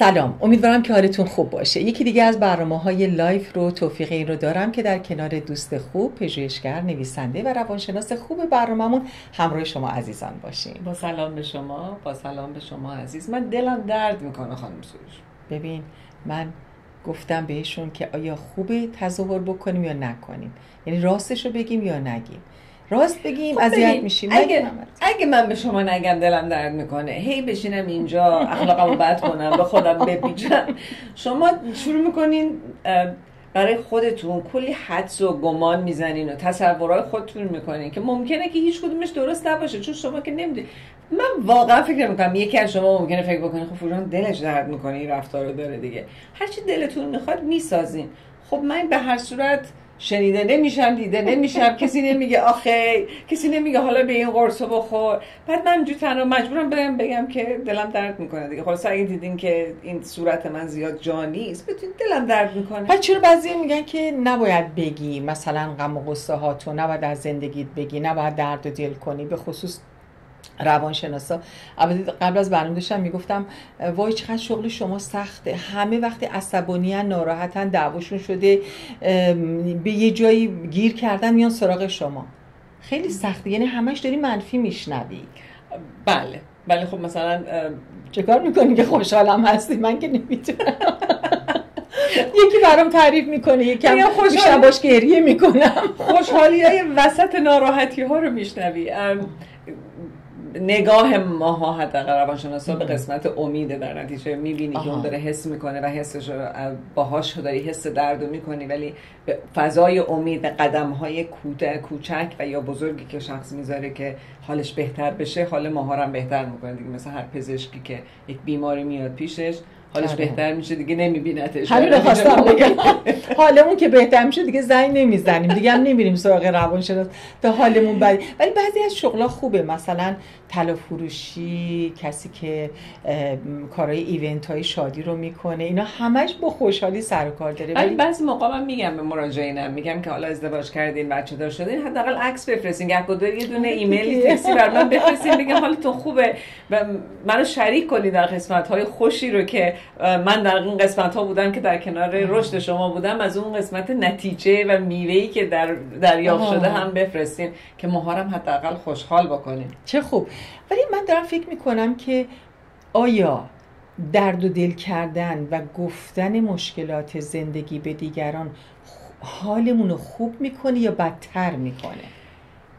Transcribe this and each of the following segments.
سلام. امیدوارم که حالتون خوب باشه. یکی دیگه از برنامه های Life رو توفیق این رو دارم که در کنار دوست خوب پژوهشگر نویسنده و روانشناس خوب برنامهمون همراه شما عزیزان باشیم. با سلام به شما. با سلام به شما عزیز. من دلم درد می‌کنه خانم سروش. ببین من گفتم بهشون که آیا خوبه تظاهر بکنیم یا نکنیم؟ یعنی راستش رو بگیم یا نگیم. راست بگیم خب اذیت میشیم. اگه. اگه من به شما نگم دلم درد می‌کنه. هی بشینم اینجا اخلاقمو بد کنم به خودم بپیچم. شما شروع می‌کنین برای خودتون کلی حدس و گمان می‌زنین و تصورهای خودتون می‌کنین که ممکنه که هیچ کدومش درست نباشه. چون شما که نمی‌دونید من واقعا فکر می‌کنم یکی از شما ممکنه فکر بکنه خب فلان دلش درد می‌کنه این رفتار رو داره دیگه. هرچی دلتون می‌خواد می‌سازین. خب من به هر صورت شنیده نمیشم دیده نمیشم کسی نمیگه آخه کسی نمیگه حالا به این قرصو بخور. بعد من اینجور تنها مجبورم برم بگم که دلم درد می‌کنه دیگه. خلاص اگه دیدین که این صورت من زیاد جا نیست بتونید دلم درد می‌کنه. بعد چرا بعضی میگن که نباید بگی مثلا غم و غصه هاتو نباید از زندگیت بگی نباید درد و دل کنی؟ به خصوص روانشناسا. البته قبل از برنامه داشتم می‌گفتم وای چقدر شغل شما سخته. همه وقتی عصبانیان ناراحتن دعواشون شده به یه جایی گیر کردن میان سراغ شما. خیلی سخته. یعنی همش داری منفی میشنوی. بله. بله خب مثلا اه، چه کار می‌کنی که خوشحالم هستی؟ من که نمی‌تونم. یکی برام تعریف می‌کنه یکم خوشحال- باش گریه می‌کنم. خوشحالی های وسط ناراحتی ها رو میشنوی. نگاه ماها حداقل روانشناسا به قسمت امیده در نتیجه می‌بینی که. اون داره حس می‌کنه و حسش رو اه، باهاش داری حس درد رو می‌کنی ولی به فضای امید قدم های کوچک و یا بزرگی که شخص می‌ذاره که حالش بهتر بشه حال ماها رو هم بهتر می‌کنه دیگه مثل هر پزشکی که یک بیماری میاد پیشش حالش آره. بهتر میشه دیگه نمیبینتش همین خواستم بگم. حالمون که بهتر میشه دیگه زنگ نمی‌زنیم. دیگه هم نمیریم سراغ روانشناس. تا حالمون بد ولی بعضی از شغلا خوبه. مثلا طلا فروشی کسی که کارهای ایونت های شادی رو می‌کنه. اینا همش با خوشحالی سر و کار داره. ولی بعضی موقع من میگم به مراجعینم میگم که حالا ازدواج کردین بچه دار شدین حداقل عکس بفرستین. یه دونه ایمیل دیگه. تکسی بر من بفرستین. بگم حالتون خوبه. و منو شریک کنید در قسمت های خوشی رو که من در این قسمت ها بودم که در کنار رشد شما بودم از اون قسمت نتیجه و میوه‌ای که در دریافت. شده هم بفرستین که ماهارم حداقل خوشحال بکنیم چه خوب. ولی من دارم فکر می‌کنم که آیا درد و دل کردن و گفتن مشکلات زندگی به دیگران حالمون رو خوب می‌کنه یا بدتر می‌کنه؟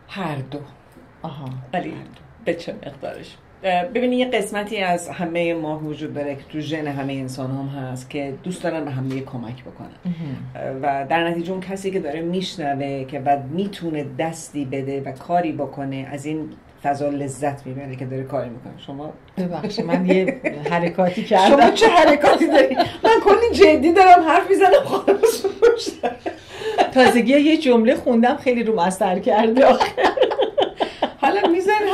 هر دو. آها. ولی به چه مقدارش؟ ببینید یه قسمتی از همه ما وجود داره که تو ژن همه انسان هم هست که دوست دارن به همه کمک بکنن. و در نتیجه اون کسی که داره میشنوه که بعد می‌تونه دستی بده و کاری بکنه از این فضا لذت می‌بره که داره کاری می‌کنه. شما ببخشید من یه حرکاتی شما کردم. چه حرکاتی داری؟ من کلی جدی دارم حرف می‌زنم سروش. تازگی یه جمله خوندم خیلی رو اثر کرده.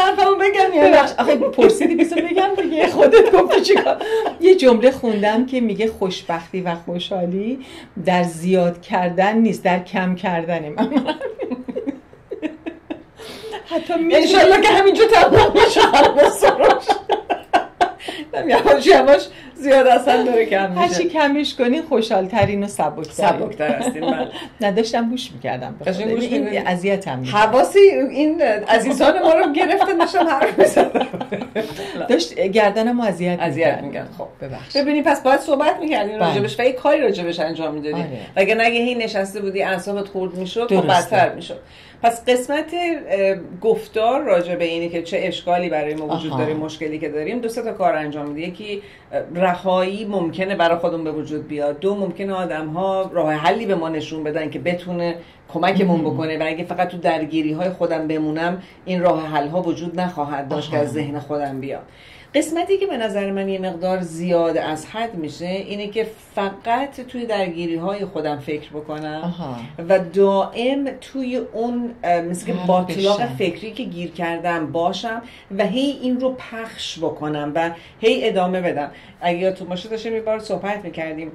حرفمو بگم یا نه؟ آخه پرسیدی بذار بگم دیگه. خودت گفتی چیکار؟ یه جمله خوندم که میگه خوشبختی و خوشحالی در زیاد کردن نیست در کم کردنه من. حتی انشالله که همینجا تمام. نم یواش یواش زیاد اصلا داره کم هرچی میشه کمش کنین خوشحالترین و سبکترین سبکتر هستیم بله. نداشتم گوش می‌کردم گوش این می‌کردین؟ اذیتم می‌کرد. حواسی این عزیزان ما رو گرفته داشتم حرف می‌زدم داشت گردنمو اذیت اذیت می‌کرد. خب. ببخش ببینی پس باید صحبت می‌کردیم بله. راجبش و یه کاری راجبش انجام می‌دادیم آره. وگه نگه هی نشسته بودی اعصابت خورد می‌شد خب. بدتر می‌شد پس قسمت گفتار راجع به اینه که چه اشکالی برای ما وجود آها. داره مشکلی که داریم دو تا کار انجام میده یکی رهایی ممکنه برای خودمون به وجود بیاد دو ممکنه آدم ها راه حلی به ما نشون بدن که بتونه کمکمون بکنه و اگه فقط تو درگیری های خودم بمونم این راه حل ها وجود نخواهد داشت که. از ذهن خودم بیاد قسمتی که به نظر من یه مقدار زیاد از حد میشه اینه که فقط توی درگیری های خودم فکر بکنم آها. و دائم توی اون مثل که باطلاق. فکری که گیر کردم باشم و هی این رو پخش بکنم و هی ادامه بدم اگه یادتون باشه داشتیم یه بار صحبت می‌کردیم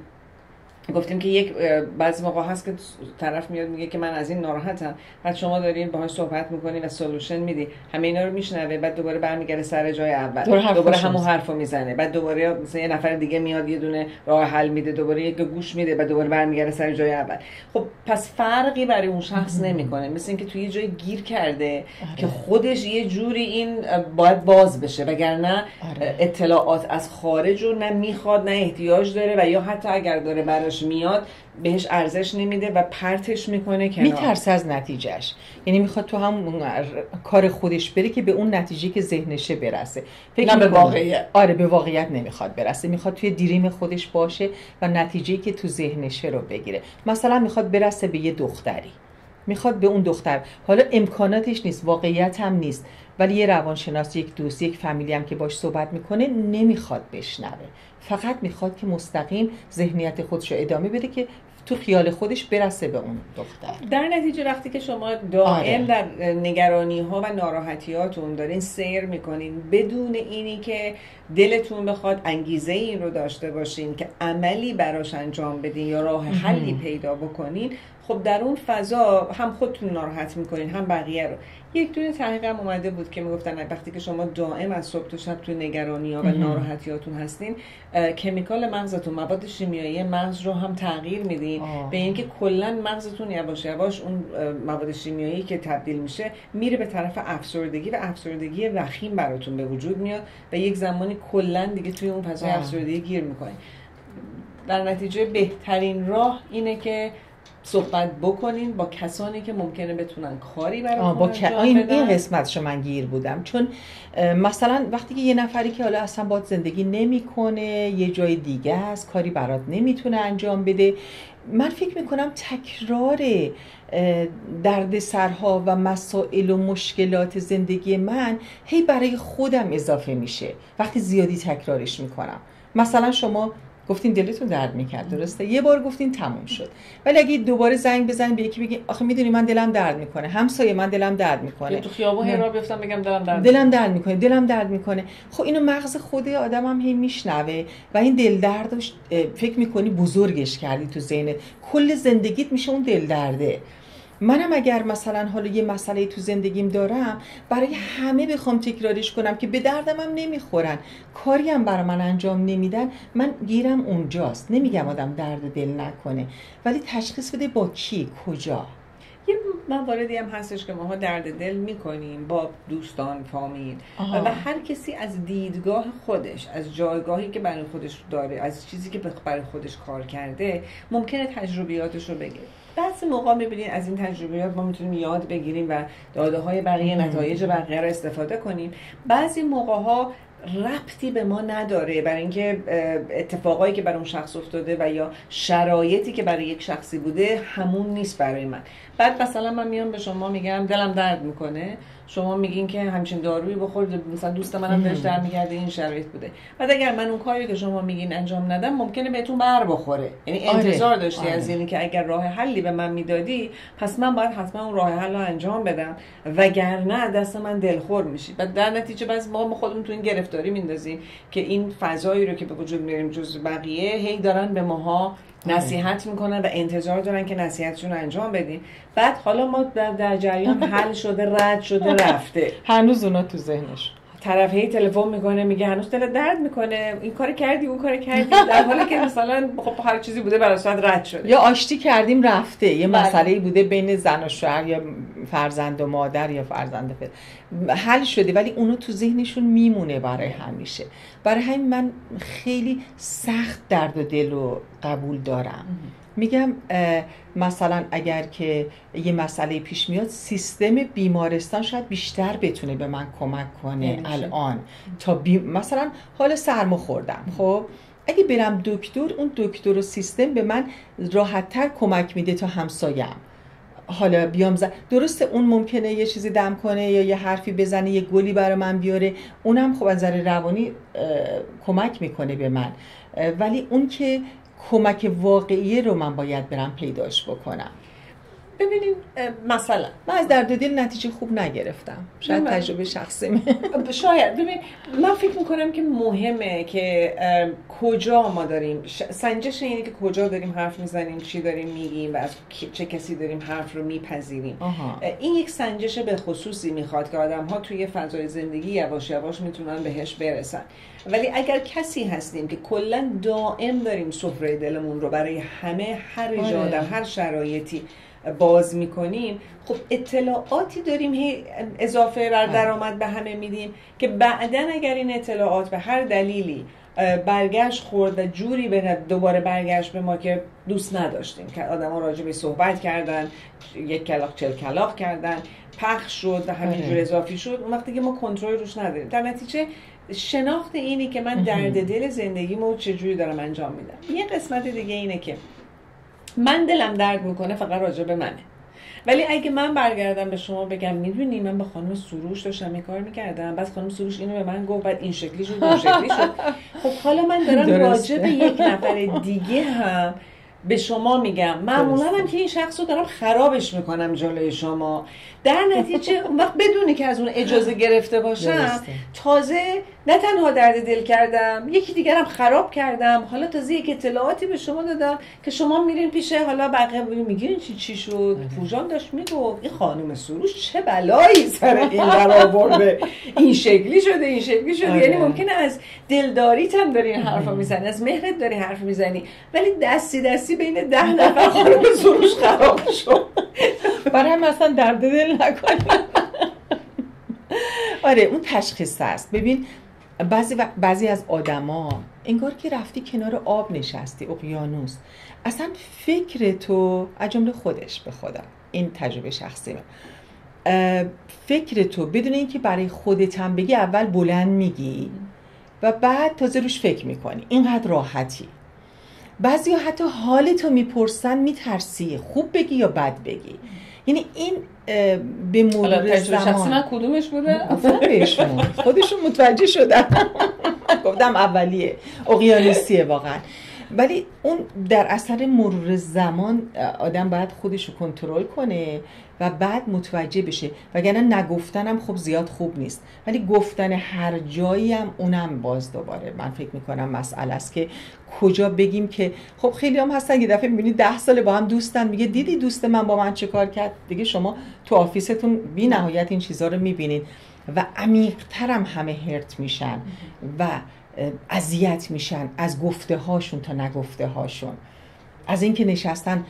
گفتیم که یک بعضی موقع هست که طرف میاد میگه که من از این ناراحتم. بعد شما دارین باهاش صحبت می‌کنی و سولوشن میدی. همه اینا رو میشنوه بعد دوباره برمیگرده سر جای اول. دوباره همون حرفو می‌زنه. بعد دوباره مثلا یه نفر دیگه میاد یه دونه راه حل میده دوباره یک گوش میده بعد دوباره برمیگرده سر جای اول. خب پس فرقی برای اون شخص نمی‌کنه. مثل اینکه توی یه جای گیر کرده آره. که خودش یه جوری این باید باز بشه. وگرنه آره. اطلاعات از خارج رو نه می‌خواد نه احتیاج داره و یا حتی اگر داره براش میاد بهش ارزش نمیده و پرتش می‌کنه کنار. میترسه از نتیجهش یعنی می‌خواد تو هم کار خودش بره که به اون نتیجه که ذهنشه برسه. فکر نه به واقعیت. آره به واقعیت نمی‌خواد برسه. می‌خواد توی دیریم خودش باشه و نتیجه که تو ذهنشه رو بگیره. مثلا می‌خواد برسه به یه دختری. می‌خواد به اون دختر. حالا امکاناتش نیست واقعیت هم نیست. ولی یه روانشناس یک دوست یک فامیلی هم که باش صحبت می‌کنه نمی‌خواد بشنوه. فقط می‌خواد که مستقیم ذهنیت خودش رو ادامه بده که تو خیال خودش برسه به اون دختر. در نتیجه وقتی که شما دائم آره. در نگرانی ها و ناراحتیاتون دارین سیر می‌کنین بدون اینی که دلتون بخواد انگیزه این رو داشته باشین که عملی براش انجام بدین یا راه حلی پیدا بکنین خب در اون فضا هم خودتون ناراحت می‌کنین هم بقیه رو. یک دونه تحقیق اومده بود که می‌گفتن وقتی که شما دائم از صبح تا شب تو نگرانی ها و ناراحتیاتون هستین کمیکال مغزتون مواد شیمیایی مغز رو هم تغییر میدین. به اینکه کلا مغزتون یواش یواش اون مواد شیمیایی که تبدیل میشه میره به طرف افسردگی و افسردگی وخیم براتون به وجود میاد و یک زمانی کلا دیگه توی اون فضای افسردگی گیر می‌کنین. در نتیجه بهترین راه اینه که صحبت بکنین با کسانی که ممکنه بتونن کاری برای با این این قسمت من گیر بودم. چون مثلا وقتی که یه نفری که حالا اصلا باید زندگی نمی‌کنه یه جای دیگه است کاری برات نمی‌تونه انجام بده من فکر می‌کنم تکرار دردسرها و مسائل و مشکلات زندگی من هی برای خودم اضافه میشه. وقتی زیادی تکرارش می‌کنم. مثلا شما گفتین دلتون درد می‌کرد درسته؟ یه بار گفتین تموم شد. ولی اگه دوباره زنگ بزنین به یکی بگین آخه می‌دونی من دلم درد می‌کنه. همسایه من دلم درد می‌کنه. تو خیابون را بیفتم بگم دلم درد دلم درد می‌کنه دلم درد می‌کنه. خب اینو مغز خود آدم هم هی میشنوه و این دل درد فکر می‌کنی بزرگش کردی تو ذهنت. کل زندگیت میشه اون دل درده. منم اگر مثلا حالا یه مسئله تو زندگیم دارم برای همه بخوام تکرارش کنم که به دردم هم نمی‌خورن. کاری هم برای من انجام نمیدن. من گیرم اونجاست. نمیگم آدم درد دل نکنه. ولی تشخیص بده با کی کجا؟ یه مواردی هم هستش که ماها درد دل می‌کنیم. با دوستان فامیل. و هر کسی از دیدگاه خودش از جایگاهی که برای خودش داره از چیزی که برای خودش کار کرده ممکنه تجربیاتش رو بگه. بعضی موقع می‌بینید از این تجربیات ما می‌تونیم یاد بگیریم و داده های بقیه نتایج بقیه رو استفاده کنیم. بعضی موقع ها ربطی به ما نداره برای اینکه اتفاقایی که برای اون شخص افتاده و یا شرایطی که برای یک شخصی بوده همون نیست برای من. بعد مثلا من میام به شما میگم دلم درد می‌کنه. شما میگین که همچین دارویی بخور مثلا دوست منم داشت در میگرده این شرایط بوده. بعد اگر من اون کاری که شما میگین انجام ندم ممکنه بهتون بر بخوره. یعنی آره. انتظار داشتی آره. از اینی که اگر راه حلی به من می‌دادی پس من باید حتما اون راه حل رو انجام بدم. وگرنه دست من دلخور میشی. و در نتیجه بعض ما خودمون تو این گرفتاری میندازیم که این فضایی رو که به وجود میاریم جز بقیه هی دارن به ماها نصیحت می‌کنن و انتظار دارن که نصیحتشون رو انجام بدیم بعد حالا ما در, جریان حل شده رد شده رفته. هنوز اونا تو ذهنش طرف هی تلفن می‌کنه میگه هنوز دل درد می‌کنه. این کار کردی اون کار کردی. در حالی که مثلا خب هر چیزی بوده برای رد شده. یا آشتی کردیم رفته. یه بله. مسئله بوده بین زن و شوهر یا فرزند و مادر یا فرزند فرزند حل شده ولی اونو تو ذهنشون میمونه برای همیشه. برای همین من خیلی سخت درد و دل رو قبول دارم. میگم مثلا اگر که یه مسئله پیش میاد سیستم بیمارستان شاید بیشتر بتونه به من کمک کنه یعنی الان. تا بی... مثلا حال سرما خوردم خب؟ اگه برم دکتر اون دکتر و سیستم به من راحتتر کمک میده تا همسایم. حالا بیام زن... درسته اون ممکنه یه چیزی دم کنه یا یه حرفی بزنه یه گلی برای من بیاره. اونم خب از نظر روانی کمک می‌کنه به من. ولی اون که کمک واقعی رو من باید برم پیداش بکنم. ببینید مثلا من از درد دل نتیجه خوب نگرفتم. شاید تجربه شخصی شاید. ببین من فکر می‌کنم که مهمه که کجا ما داریم. سنجش اینه که کجا داریم حرف می‌زنیم چی داریم میگیم و از چه کسی داریم حرف رو میپذیریم. این یک سنجش به خصوصی می‌خواد که آدم ها توی فضای زندگی یواش یواش می‌تونن بهش برسن. ولی اگر کسی هستیم که کلا دائم داریم سفره دلمون رو برای همه هر جا آره. هر شرایطی باز می‌کنیم. خب اطلاعاتی داریم اضافه بر. درآمد به همه میدیم که بعدا اگر این اطلاعات به هر دلیلی برگشت خورد و جوری به دوباره برگشت به ما که دوست نداشتیم که آدم ها راجع به صحبت کردن یک کلاق چل کلاق کردن پخش شد و همینجور آره. اضافی شد. اون وقتی که ما کنترل روش نداریم. در نتیجه شناخت اینی که من درد دل زندگیمو چجوری دارم انجام میدم. یه قسمت دیگه اینه که من دلم درد می‌کنه فقط راجع به منه. ولی اگه من برگردم به شما بگم می‌دونی من با خانم سروش داشتم این کار می‌کردم. بعد خانم سروش اینو به من گفت بعد این شکلی شد اون شکلی شد. خب حالا من دارم راجع به یک نفر دیگه هم به شما میگم. معمولا هم که این شخص رو دارم خرابش می‌کنم جلوی شما. در نتیجه اون وقت بدونی که از اون اجازه گرفته باشم تازه نه تنها درد دل کردم یکی دیگرم خراب کردم. حالا تازه یک اطلاعاتی به شما دادم که شما میرین پیشه حالا بقیه میگین چی چی شد. پوجان داشت می‌گفت این خانم سروش چه بلایی سر این آورده این شکلی شده این شکلی شده. یعنی آره. ممکنه از دلداریت هم داری این حرفا می‌زنی از مهرت داری حرف می‌زنی ولی دستی دستی بین ده نفر خانم سروش خراب شد. برای اصلا درد دل نکنیم آره اون تشخیص هست. ببین بعضی, بعضی از آدما انگار که رفتی کنار آب نشستی اقیانوس. اصلا فکر تو جمله خودش به خدا. این تجربه شخصی من. فکر تو بدون اینکه برای خودت هم بگی اول بلند میگی و بعد تازه روش فکر می‌کنی. اینقدر راحتی. بعضی حتی حالتو می‌پرسن میترسی خوب بگی یا بد بگی. یعنی این به مرور زمان. من کدومش بوده؟ خودشون متوجه شدن. گفتم اولیه. اقیانوسیه واقعا. ولی اون در اثر مرور زمان آدم باید خودش رو کنترل کنه و بعد متوجه بشه. وگرنه نگفتنم خب زیاد خوب نیست. ولی گفتن هر جایی هم اونم باز دوباره. من فکر می‌کنم مسئله است که کجا بگیم که خب خیلی هم هستن یه دفعه می‌بینید ده سال با هم دوستن. میگه دیدی دوست من با من چه کار کرد؟ دیگه شما تو آفیستون بی نهایت این چیزها رو می‌بینید. و عمیقتر هم همه هرت میشن. و اذیت میشن از گفته هاشون تا نگفته هاشون از اینکه نشستن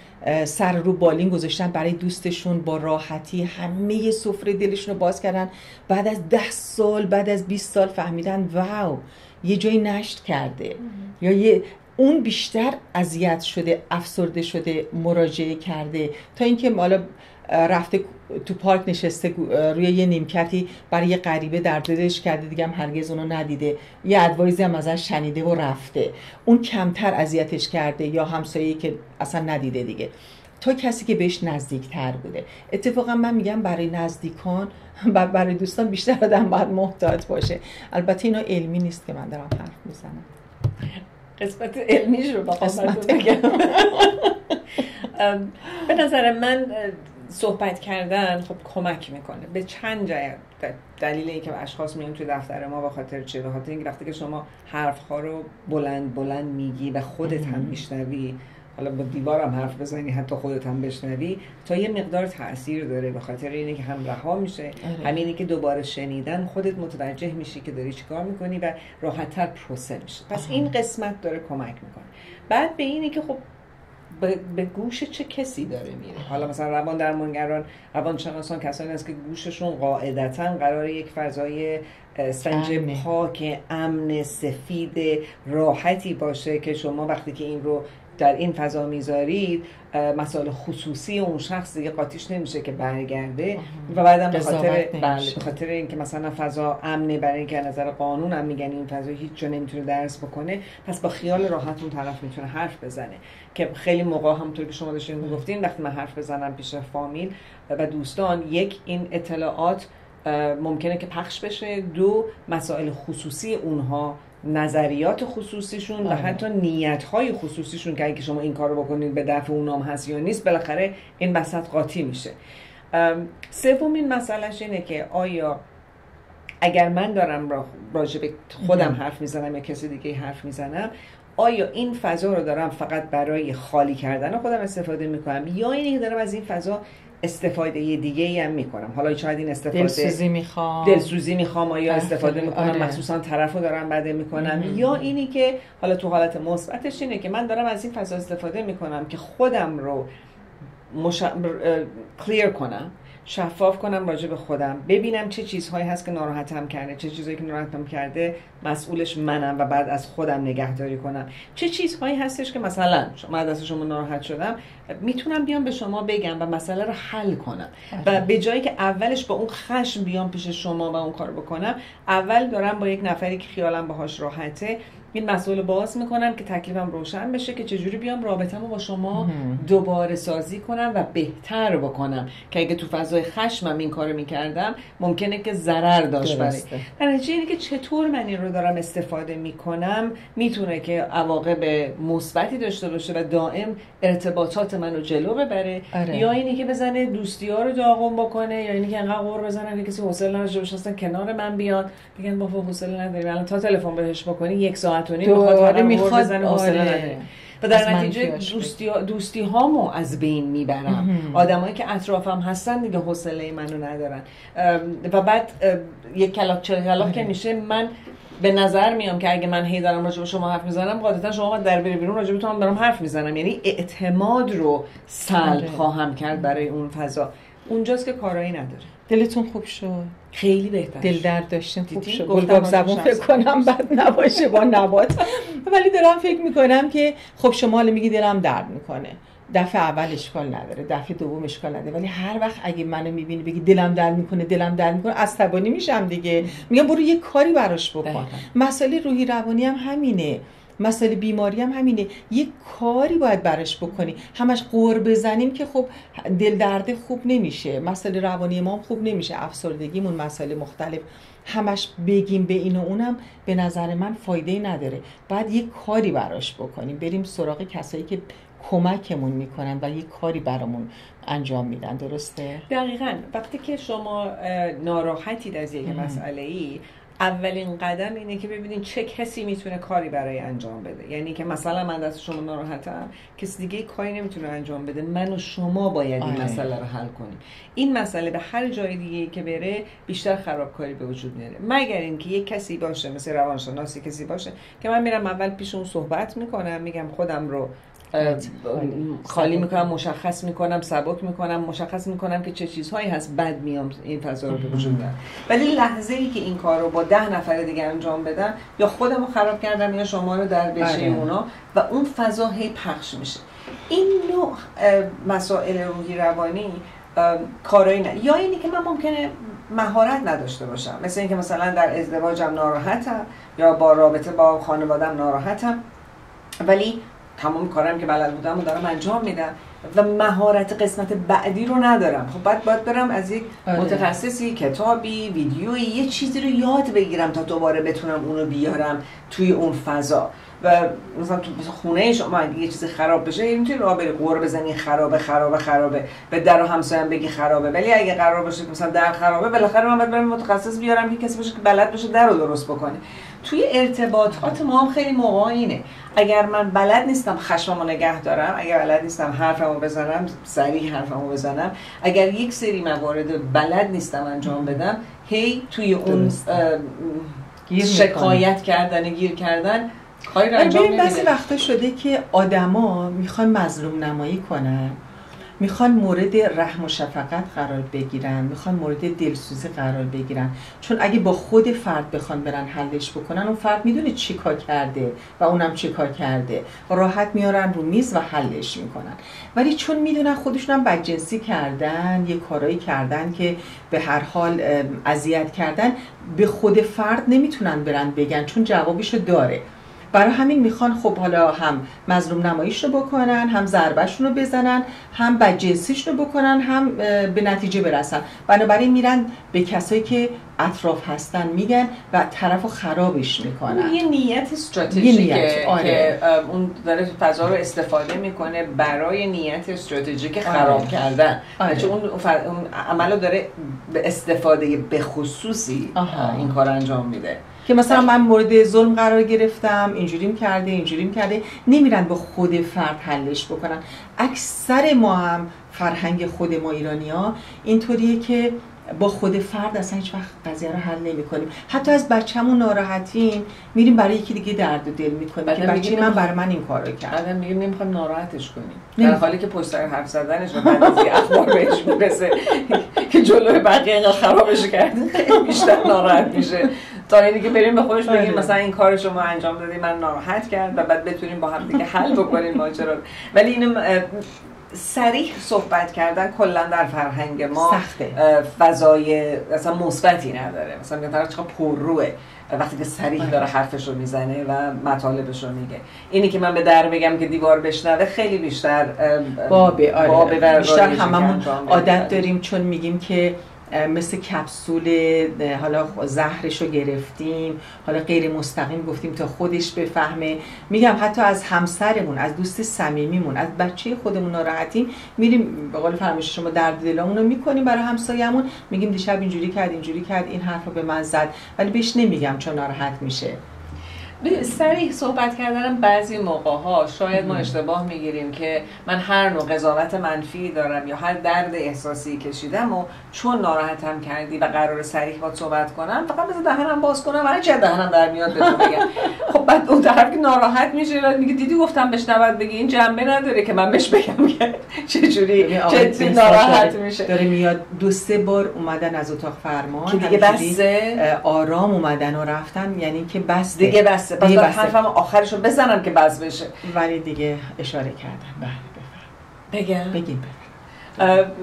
سر رو بالین گذاشتن برای دوستشون با راحتی همه سفره دلشون رو باز کردن. بعد از ده سال بعد از 20 سال فهمیدن واو یه جایی نشت کرده. یا یه اون بیشتر اذیت شده افسرده شده مراجعه کرده. تا اینکه حالا رفته تو پارک نشسته روی یه نیمکتی برای یه غریبه در دلش کرده دیگه هم هرگز اونو ندیده. یه ادوایزی هم ازش شنیده و رفته. اون کمتر اذیتش کرده یا همسایه‌ای که اصلا ندیده دیگه. تا کسی که بهش نزدیکتر بوده. اتفاقا من میگم برای نزدیکان و برای دوستان بیشتر آدم باید محتاط باشه. البته اینا علمی نیست که من دارم حرف می‌زنم. قسمت علمیش رو بگم. به نظر من صحبت کردن خب کمک می‌کنه. به چند جای دلیل اینکه که اشخاص میان توی دفتر ما به خاطر چه به خاطر اینکه وقتی که شما حرف ها رو بلند بلند میگی و خودت هم میشنوی حالا با دیوارم حرف بزنی حتی خودت هم بشنوی تا یه مقدار تاثیر داره به خاطر اینه که هم رها میشه. آره. همینی که دوباره شنیدن خودت متوجه میشی که داری چیکار می‌کنی و راحتتر پروسه میشه. پس این قسمت داره کمک می‌کنه. بعد به اینی که خب به گوش چه کسی داره میره؟ حالا مثلا روان درمانگران روانشناسان کسانی هست که گوششون قاعدتا قرار یک فضای سنج پاک امن سفید راحتی باشه که شما وقتی که این رو در این فضا می‌ذارید مسائل خصوصی اون شخص دیگه قاطیش نمیشه که برگرده و بعدم به خاطر بله به خاطر اینکه مثلا فضا امنه برای اینکه نظر قانون هم میگن این فضا هیچ جا نمی‌تونه درس بکنه پس با خیال راحت اون طرف می‌تونه حرف بزنه. که خیلی موقع همونطور که شما داشتین می‌گفتین وقتی من حرف بزنم پیش فامیل و دوستان یک این اطلاعات ممکنه که پخش بشه دو مسائل خصوصی اونها نظریات خصوصیشون و آره. حتی نیت های خصوصیشون که اگه شما این کارو بکنید به دفع اونام هست یا نیست بالاخره این وسط قاطی میشه سومین مسئلهش اینه که آیا اگر من دارم را- راجع به خودم حرف می‌زنم یا کسی دیگه حرف می‌زنم آیا این فضا رو دارم فقط برای خالی کردن خودم استفاده می‌کنم یا اینکه دارم از این فضا استفاده دیگه ای هم می‌کنم حالا شاید این استفاده دلسوزی می‌خوام دلسوزی می‌خوام یا تحت- استفاده می‌کنم آره. مخصوصا طرف رو دارم بده می‌کنم مهم. یا اینی که حالا تو حالت مثبتش اینه که من دارم از این فضا استفاده می‌کنم که خودم رو مش... کلیر کنم شفاف کنم راجع به خودم ببینم چه چیزهایی هست که ناراحتم کرده چه چیزهایی که ناراحتم کرده مسئولش منم و بعد از خودم نگهداری کنم چه چیزهایی هستش که مثلا شما از شما ناراحت شدم می‌تونم بیام به شما بگم و مسئله رو حل کنم. و به جایی که اولش با اون خشم بیام پیش شما و اون کار بکنم اول دارم با یک نفری که خیالم باهاش راحته این مسئول باز می‌کنم که تکلیفم روشن بشه که چجوری بیام رابطه‌مو با شما. دوباره سازی کنم و بهتر بکنم. که اگه تو فضای خشمم این کارو می‌کردم ممکنه که ضرر داشت برای. در نتیجه اینه که چطور من این رو دارم استفاده می‌کنم؟ می‌تونه که عواقب مثبتی داشته باشه و دائم ارتباطات منو جلو ببره. آره. یا اینی که بزنه دوستی ها رو داغون بکنه یا اینی که انقدر قور بزنم که کسی حوصله نداشته باشه اصلا کنار من بیاد بگن بابا حوصله نداریم. الان تا تلفن بهش بکنی یک ساعت و نیم می‌خواد می‌خواد. بزنه حوصله آره. نداره. و در نتیجه دوستی, دوستی هامو از بین می‌برم. آدمایی که اطرافم هستن دیگه حوصله منو ندارن. و بعد یک کلاق چل کلاق که میشه من به نظر میام که اگه من هی دارم راجع به شما حرف می‌زنم قاعدتا شما در بری بیرون راجع تو هم دارم حرف می‌زنم. یعنی اعتماد رو سلب آره. خواهم کرد برای اون فضا. اونجاست که کارایی نداره. دلتون خوب شد؟ خیلی بهتر دل درد داشتین خوب؟ شد. گلگاب زبون فکر کنم بد نباشه با نبات. ولی دارم فکر می‌کنم که خب شما حالا میگی دلم درد می‌کنه. دفعه اول اشکال نداره دفعه دوم اشکال نداره. ولی هر وقت اگه منو می‌بینی بگی دلم درد می‌کنه دلم درد می‌کنه عصبانی میشم دیگه. میگم برو یه کاری براش بکن. مسئله روحی روانی هم همینه. مسئله بیماری هم همینه. یه کاری باید براش بکنی. همش قور بزنیم که خب دل درد خوب نمیشه. مسئله روانی ما خوب نمیشه. افسردگیمون مسئله مختلف. همش بگیم به این و اونم به نظر من فایده نداره. باید یه کاری براش بکنیم. بریم سراغ کسایی که کمکمون می‌کنن و یه کاری برامون انجام میدن درسته؟ دقیقا. وقتی که شما ناراحتید از یک مسئله ای اولین قدم اینه که ببینید چه کسی می‌تونه کاری برای انجام بده. یعنی که مثلا من دست شما ناراحتم کسی دیگه کاری نمی‌تونه انجام بده. من و شما باید این آره. مسئله رو حل کنیم. این مسئله به هر جای دیگه که بره بیشتر خرابکاری به وجود میاره. مگر اینکه یک کسی باشه مثل روانشناسی کسی باشه که من میرم اول پیش اون صحبت می‌کنم میگم خودم رو خالی. می‌کنم مشخص می‌کنم سبک می‌کنم مشخص می‌کنم که چه چیزهایی هست بد میام این فضا رو به وجود ولی لحظه ای که این کار رو با ده نفر دیگه انجام بدم یا خودم رو خراب کردم یا شما رو در بشه آره. اونا و اون فضا هی پخش میشه. این نوع مسائل روحی روانی کارایی نه. یا اینی که من ممکنه مهارت نداشته باشم. مثل اینکه مثلا در ازدواجم ناراحتم یا با رابطه با خانوادم ناراحتم. ولی تمام کارم که بلد بودم و دارم انجام میدم و مهارت قسمت بعدی رو ندارم. خب بعد باید برم از یک آره. متخصصی کتابی ویدیویی یه چیزی رو یاد بگیرم تا دوباره بتونم اونو بیارم توی اون فضا. و مثلا تو خونه شما اگه یه چیزی خراب بشه یه می‌تونی راه بری. قور بزنی خرابه خرابه خرابه. به در و همسایم بگی خرابه. ولی اگه قرار باشه مثلا در خرابه بالاخره من باید برم متخصص بیارم که کسی باشه که بلد باشه در رو درست بکنه. توی ارتباطات ما هم خیلی موقع اینه. اگر من بلد نیستم خشممو نگه دارم اگر بلد نیستم حرفمو بزنم سریع حرفمو بزنم اگر یک سری موارد بلد نیستم انجام بدم هی توی اون گیر شکایت کردن گیر کردن کاری انجام بعضی وقتا شده که آدما می‌خوان مظلوم نمایی کنن. می‌خوان مورد رحم و شفقت قرار بگیرن می‌خوان مورد دلسوزی قرار بگیرن. چون اگه با خود فرد بخوان برن حلش بکنن اون فرد می‌دونه چی کار کرده و اونم چی کار کرده. راحت میارن رو میز و حلش می‌کنن. ولی چون می‌دونن خودشون هم بدجنسی کردن یه کارایی کردن که به هر حال اذیت کردن به خود فرد نمی‌تونن برن بگن چون جوابشو داره. برای همین می‌خوان خب حالا هم مظلوم نماییش رو بکنن هم ضربهشون رو بزنن هم بدجنسیش رو بکنن هم به نتیجه برسن بنابراین میرن به کسایی که اطراف هستن میگن و طرف خرابش می‌کنن یه نیت استراتژیکه آره. که اون داره فضا رو استفاده می‌کنه برای نیت استراتژیک آره. خراب کردن آره. چون اون, اون عمل رو داره به استفاده به خصوصی این کار انجام میده که مثلا من مورد ظلم قرار گرفتم اینجوریم کرده اینجوریم کرده. نمیرن به خود فرد حلش بکنن. اکثر ما هم فرهنگ خود ما ایرانی ها اینطوریه که با خود فرد اصلا هیچ وقت قضیه رو حل نمی کنیم حتی از بچه‌مون ناراحتیم میریم برای یکی دیگه درد و دل می‌کنیم که بچه من برای من این کارو کرد. بعدم میگیم نمی‌خوایم ناراحتش کنیم. در حالی که پشت سر حرف زدنش و بعد از اخبار بهش می‌رسه که جلوی بقیه خرابش خیلی بیشتر ناراحت میشه. تا اینی که بریم به خودش بگیم بله. مثلا این کار شما انجام دادی من ناراحت کرد و بعد بتونیم با هم دیگه حل بکنیم ماجرا ولی اینو سریح صحبت کردن کلا در فرهنگ ما سخته. فضای مثلا مثبتی نداره مثلا میگن طرف چقدر پرروه وقتی که سریح. داره حرفش رو می‌زنه و مطالبش رو میگه اینی که من به در بگم که دیوار بشنوه خیلی بیشتر بابه آره. بیشتر هممون عادت داریم چون میگیم که مثل کپسول حالا زهرش رو گرفتیم حالا غیر مستقیم گفتیم تا خودش بفهمه. میگم حتی از همسرمون از دوست صمیمیمون از بچه خودمون ناراحتیم میریم به قول فرمایش شما درد دلمون رو می‌کنیم برای همسایه‌مون. میگیم دیشب اینجوری کرد اینجوری کرد این حرف رو به من زد ولی بهش نمیگم چون ناراحت میشه. سریع صحبت کردن بعضی موقع ها شاید ما اشتباه می‌گیریم که من هر نوع قضاوت منفی دارم یا هر درد احساسی کشیدم و چون ناراحتم کردی و قرار سریع با صحبت کنم فقط مثل دهنم باز کنم. و چه دهنم در میاد بهتون بگم. خب بعد اون طرف که ناراحت میشه و میگه دیدی گفتم بهش نباید بگی. این جنبه نداره که من بهش بگم که چه جوری چه ناراحت میشه. داره میاد دو سه بار اومدن از اتاق فرمان. که دیگه بسه. آرام اومدن و رفتن یعنی که بس دیگه بس بسه پس حرفم آخرش رو بزنم که بس بشه. ولی دیگه اشاره کردم بله بگم. بگیم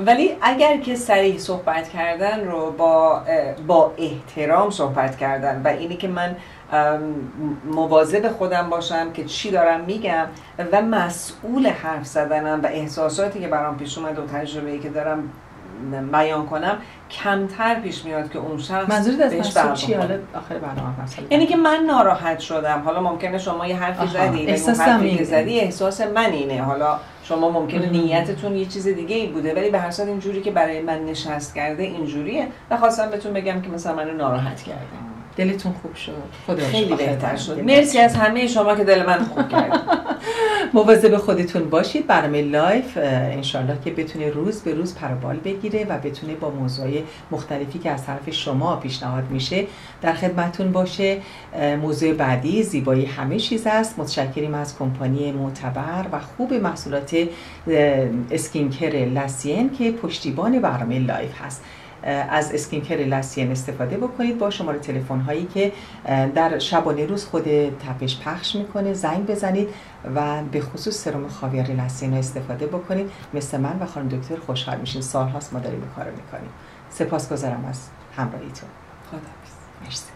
ولی اگر که سریع صحبت کردن رو با با احترام صحبت کردن و اینی که من مواظب خودم باشم که چی دارم میگم و مسئول حرف زدنم و احساساتی که برام پیش اومده و تجربه‌ای که دارم بیان کنم کمتر پیش میاد که اون شخص منظورت از مسئول چی حالا آخر برنامه یعنی که من ناراحت شدم. حالا ممکنه شما یه حرفی زدی احساس حرفی زدی احساس من اینه. حالا شما ممکنه نیتتون یه چیز دیگه ای بوده ولی به هر صورت اینجوری که برای من نشست کرده اینجوریه و خواستم بهتون بگم که مثلا منو ناراحت کرده. دلتون خوب شد. خدا خیلی بهتر شد. مرسی از همه شما که دل من خوب کرد. مواظب خودتون باشید. برنامه Life انشالله که بتونه روز به روز پروبال بگیره و بتونه با موضوع مختلفی که از طرف شما پیشنهاد میشه در خدمتون باشه. موضوع بعدی زیبایی همه چیز است. متشکریم از کمپانی معتبر و خوب محصولات skincare لسین که پشتیبان برنامه Life هست. از اسکینکر لاسین استفاده بکنید. با شماره تلفن هایی که در شبانه روز خود تپش پخش می‌کنه زنگ بزنید و به خصوص سرم خاویر لاسین استفاده بکنید. مثل من و خانم دکتر خوشحال میشین سالهاست ما داریم کار می‌کنیم. سپاسگزارم از همراهیتون. خدا مرسی.